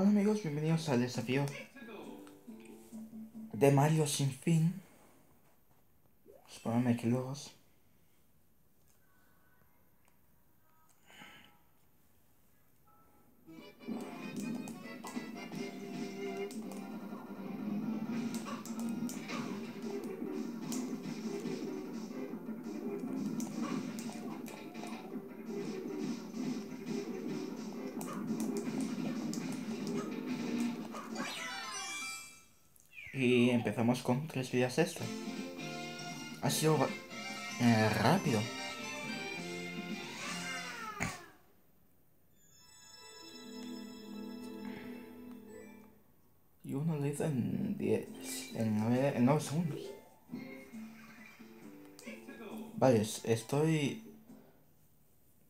Hola amigos, bienvenidos al desafío de Mario sin fin. Espérame que los. Empezamos con tres vidas extra. Ha sido eh, rápido. Y uno lo hizo en 10, en 9, en 9 segundos. Vale, estoy...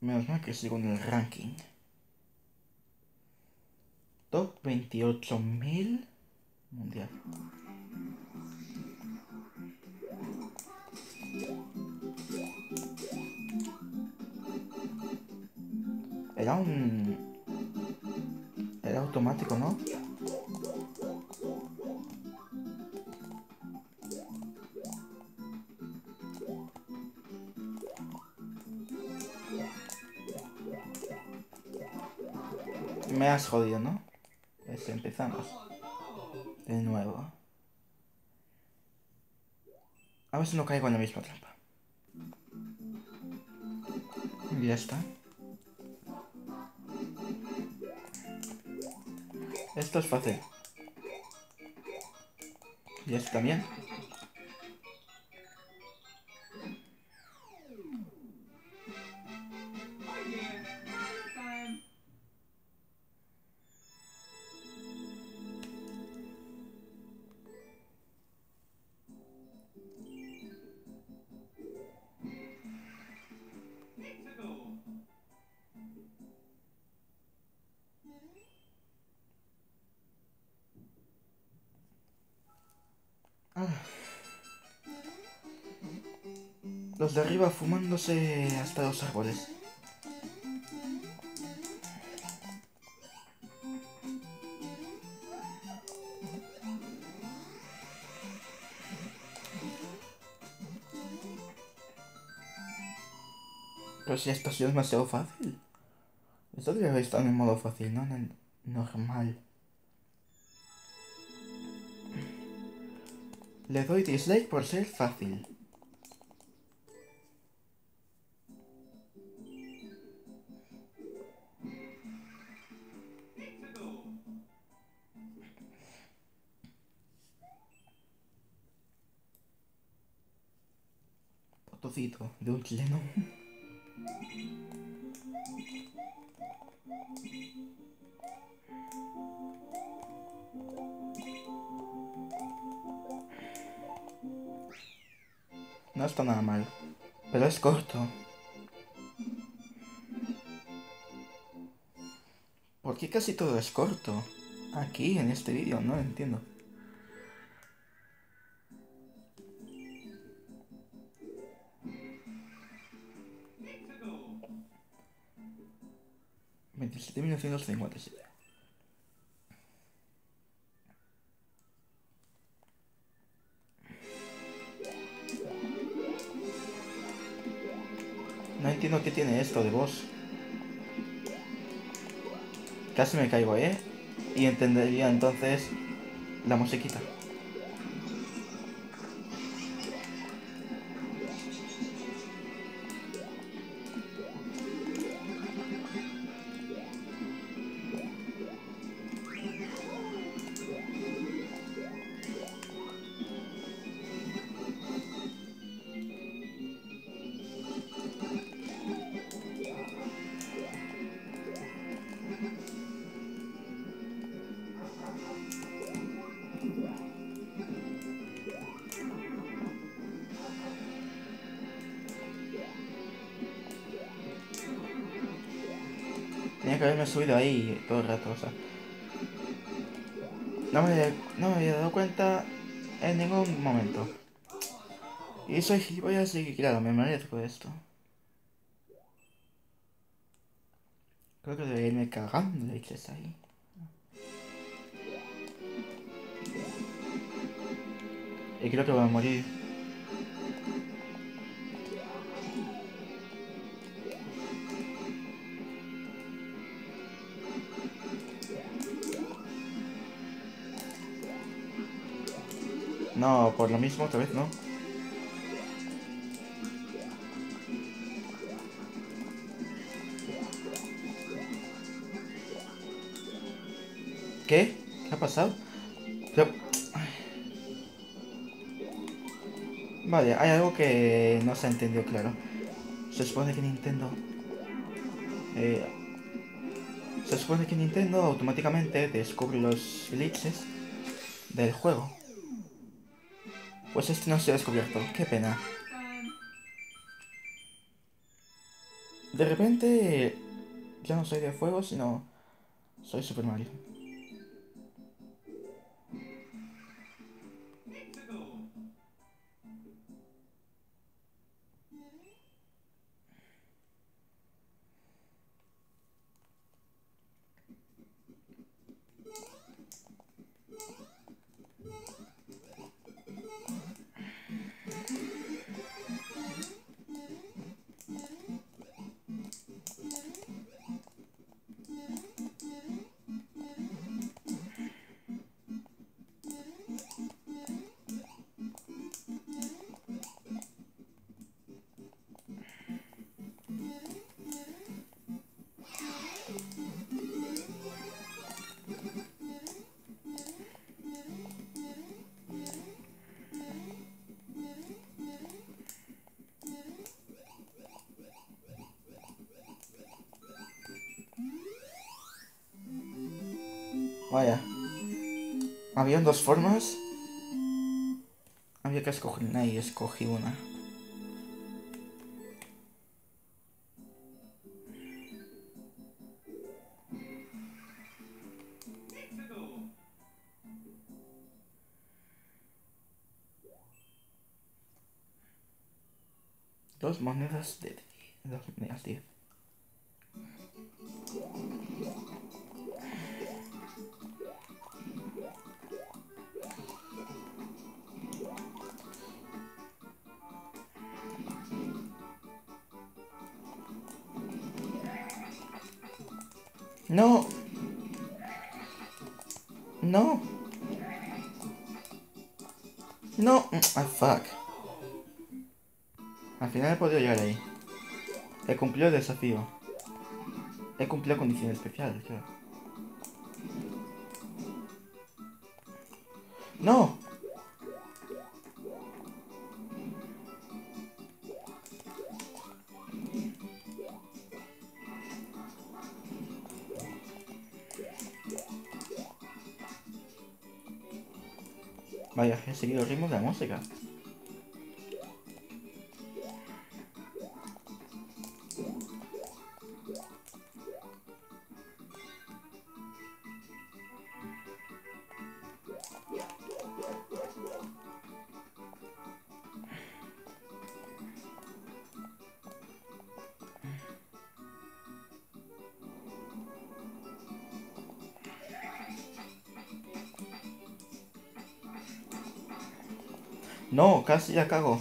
Menos mal que sigo en el ranking. Top 28.000 mundial. Era un... Era automático, ¿no? Me has jodido, ¿no? Pues empezamos. De nuevo. A ver si no caigo en la misma trampa. Y ya está. Esto es fácil. Y esto también. Arriba fumándose hasta los árboles. Pero si esto ha sido demasiado fácil. Esto debería haber estado en modo fácil, no en el normal. Le doy dislike por ser fácil. No está nada mal, pero es corto. ¿Por qué casi todo es corto? Aquí, en este vídeo, no entiendo. Veintisiete mil novecientos cincuenta y siete. No entiendo qué tiene esto de voz. Casi me caigo, ¿eh? Y entendería entonces la musiquita. que haberme subido ahí todo el rato, o sea. No me, no me había dado cuenta en ningún momento. Y soy gilipollas y claro, me merezco esto. Creo que debería irme cagando leches ahí. Y creo que voy a morir. No, por lo mismo otra vez no. ¿Qué? ¿Qué ha pasado? Vale, hay algo que no se ha entendido claro. Se supone que Nintendo... Eh, se supone que Nintendo automáticamente descubre los glitches del juego. Pues este no se ha descubierto, qué pena. De repente ya no soy de fuego, sino soy Super Mario. Vaya. Habían dos formas. Había que escoger una y escogí una. Dos monedas de... Dos monedas de... No. No. No. Ah, fuck. Al final he podido llegar ahí. He cumplido el desafío. He cumplido condiciones especiales, claro. lustiger. No, casi ya cago.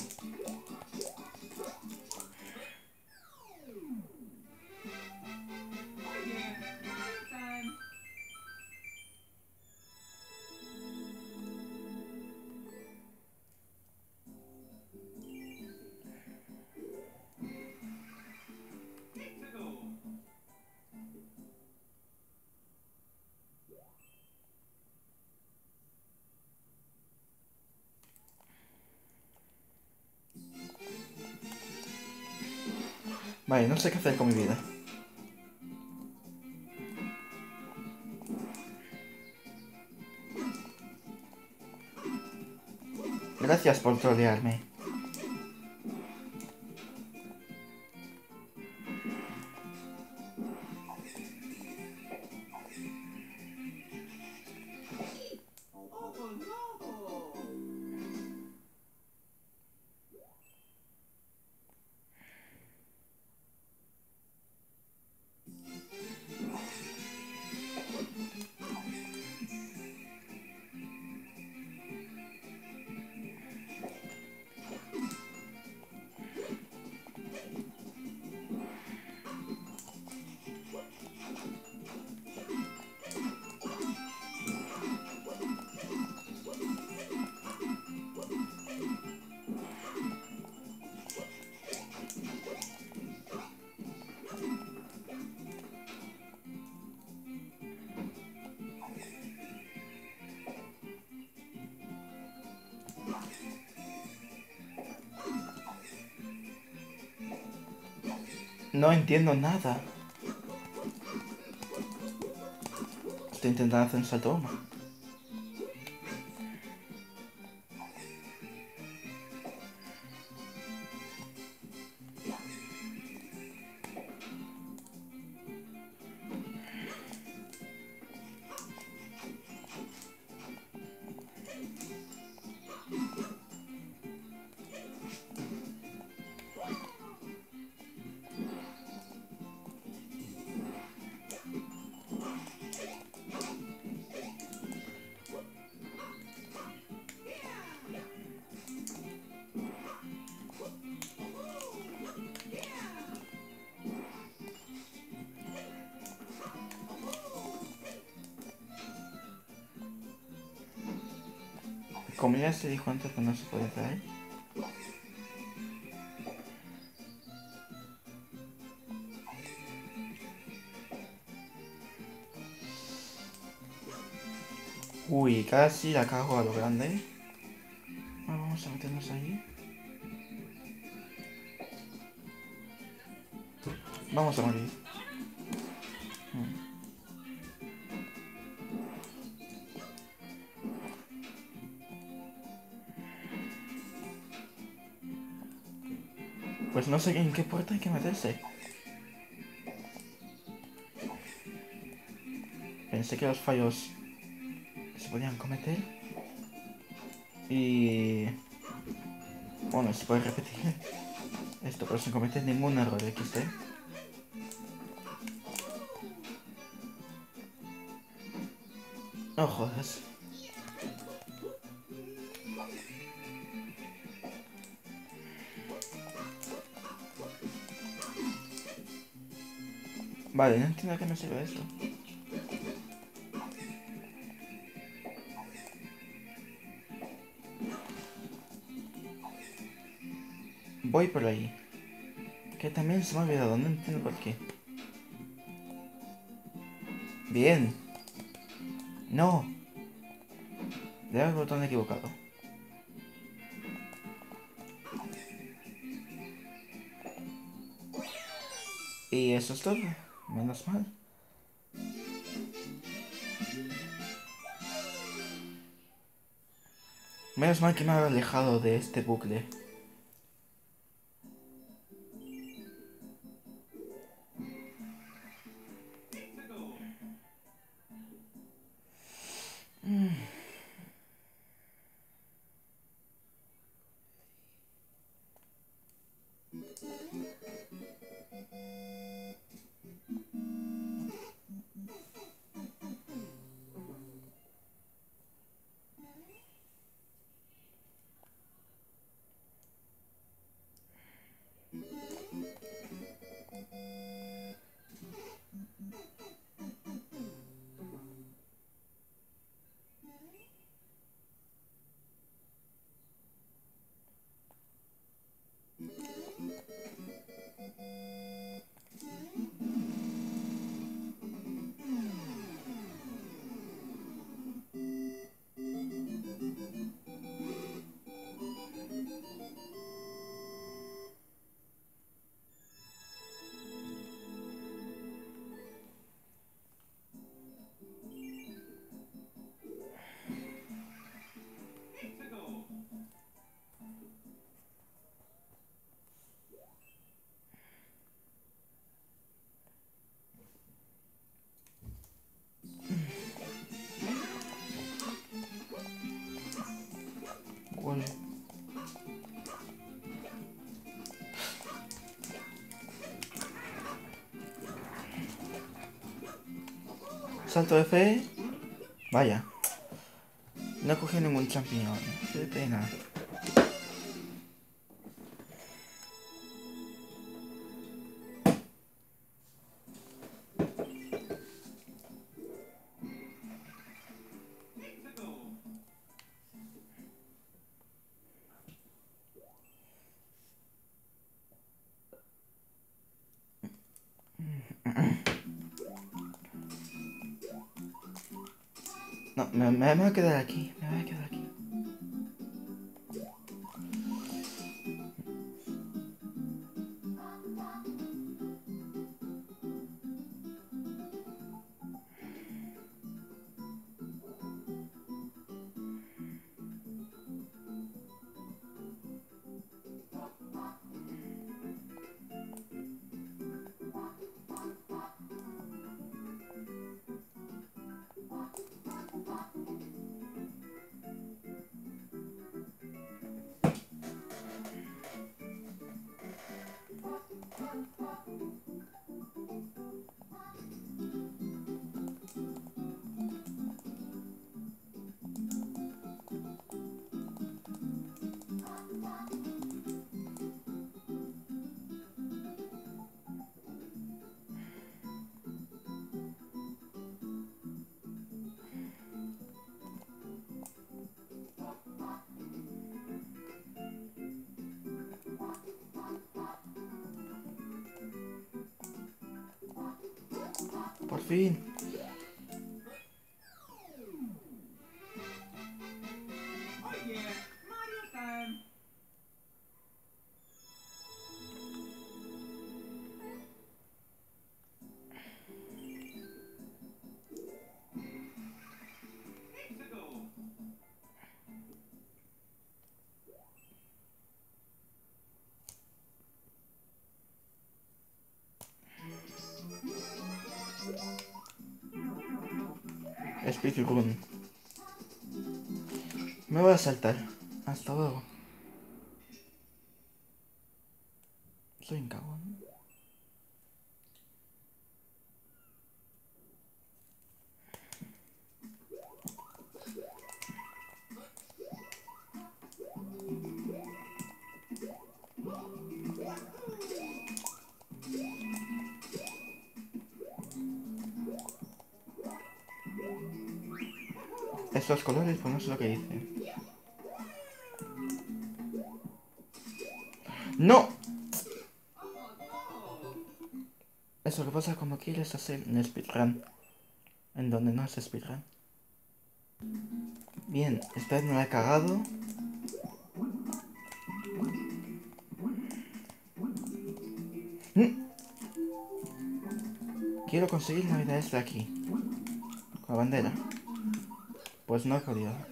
Vale, no sé qué hacer con mi vida. Gracias por trolearme. No entiendo nada. Estoy intentando hacer un salto Como se dijo antes que no se puede traer. Uy, casi la cago a lo grande. Pues no sé en qué puerta hay que meterse. Pensé que los fallos se podían cometer. Y... Bueno, se puede repetir esto, pero sin cometer ningún error XD. No jodas. Vale, no entiendo qué me sirve esto. Voy por ahí. Que también se me ha olvidado, no entiendo por qué. Bien. No. Le he el botón equivocado. Y eso es todo. Menos mal. Menos mal que me he alejado de este bucle. Salto de fe. Vaya. No cogí ningún champiñón. Qué pena. Me, me, me voy a quedar aquí. Fin. Speedrun. Me voy a saltar. Hasta luego. Eso que pasa cuando quieres hacer un speedrun. En donde no es speedrun. Bien, esta vez no la he cagado. ¿Mm? Quiero conseguir navidades de aquí. Con la bandera. Pues no he jodido.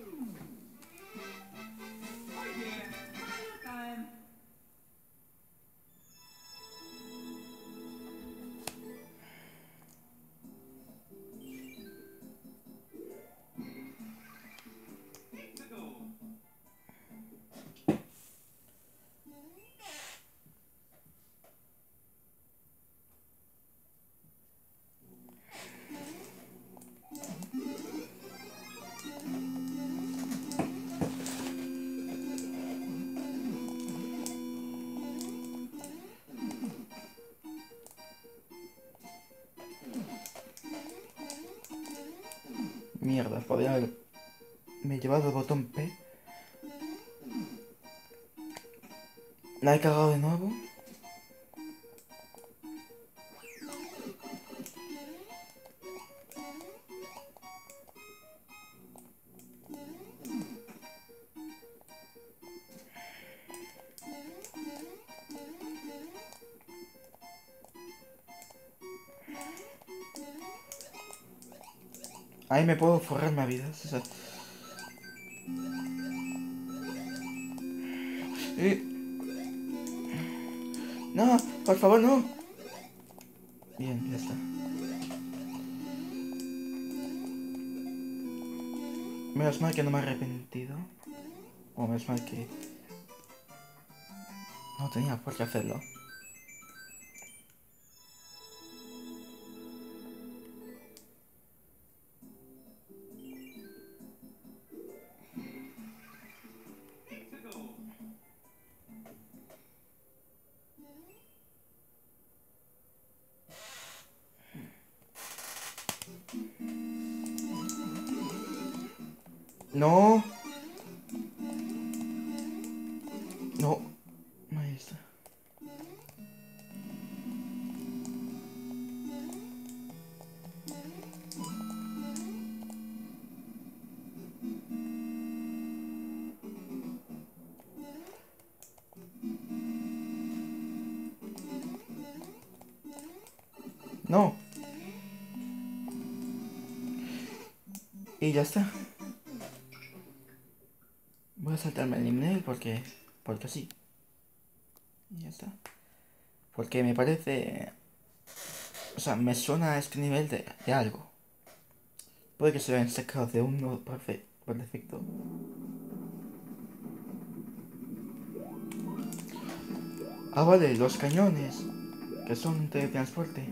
Mierda, podría haber... Me he llevado el botón P. La he cagado de nuevo. Me puedo forrar mi vida. O sea, Eh. No, por favor, no. Bien, ya está. Menos mal que no me he arrepentido. O menos mal que... No tenía por qué hacerlo. No. Y ya está. Voy a saltarme el nivel porque... Porque sí. Y ya está. Porque me parece... O sea, me suena a este nivel de, de algo. Puede que se vean sacado de uno por, fe- por defecto. Ah, vale, los cañones. Que son de transporte.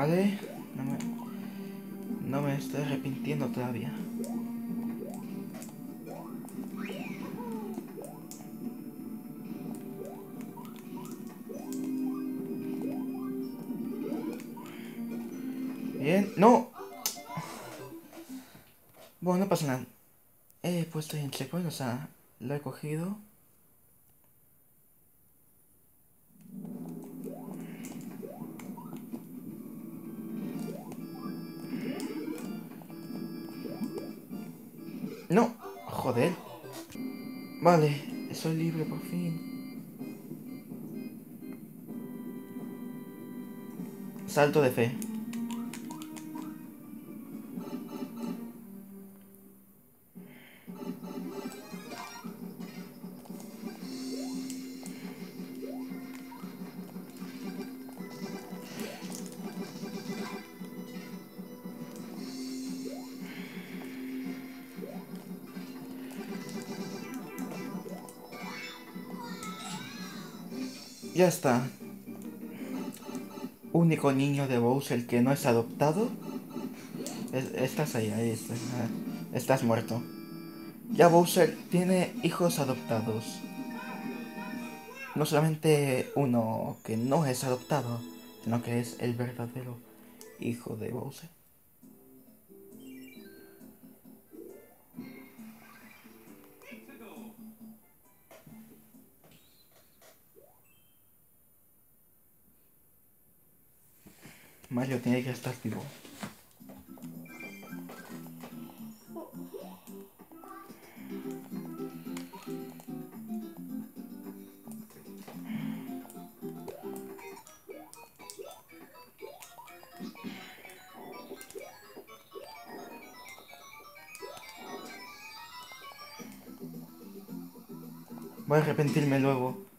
Vale. No me... No me... estoy arrepintiendo todavía. Bien, no. Bueno, no pasa nada. He puesto en checkpoint, o sea, lo he cogido. No, joder. Vale, soy libre por fin. Salto de fe. Está. Único niño de Bowser que no es adoptado. estás ahí, ahí estás. Estás muerto. Ya Bowser tiene hijos adoptados. No solamente uno que no es adoptado, sino que es el verdadero hijo de Bowser. Mario tiene que estar vivo. Voy a arrepentirme luego.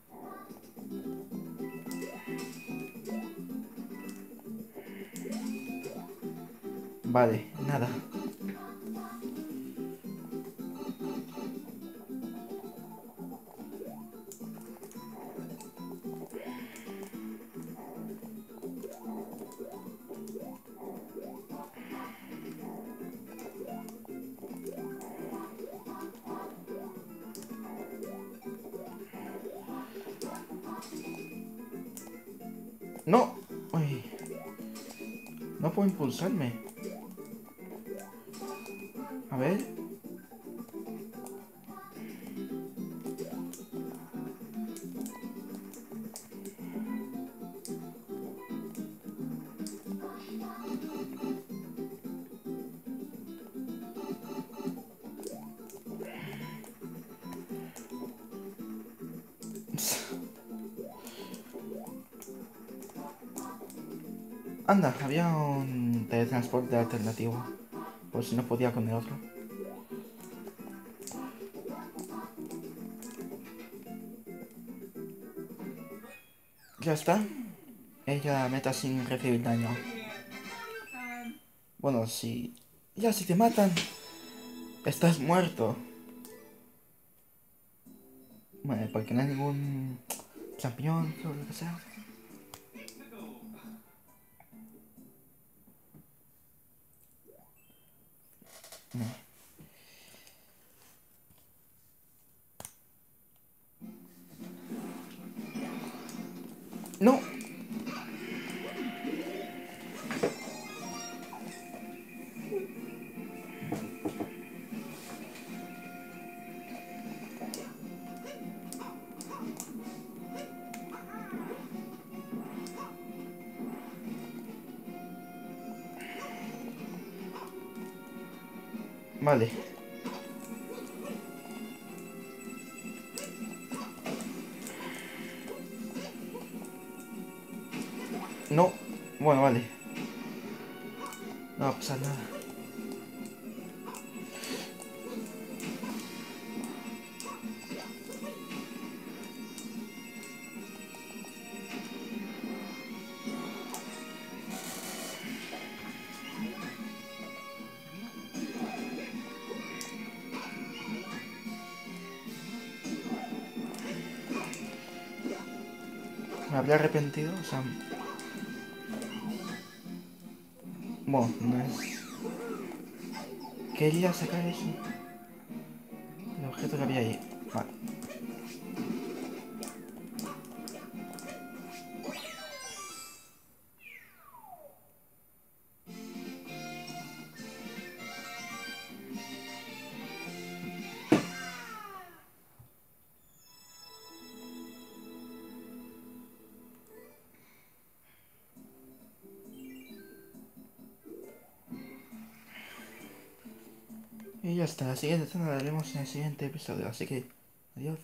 Vale, nada. No. No puedo impulsarme. Anda, había un teletransporte alternativo. Por si no podía con el otro. Ya está. Ella meta sin recibir daño. Bueno, si... Ya si te matan, estás muerto. Bueno, porque no hay ningún champiñón o lo que sea. No. Vale. Me habría arrepentido, o sea... Bueno, no es... quería sacar eso. El objeto que había ahí. Siguiente escena la haremos en el siguiente episodio, así que adiós.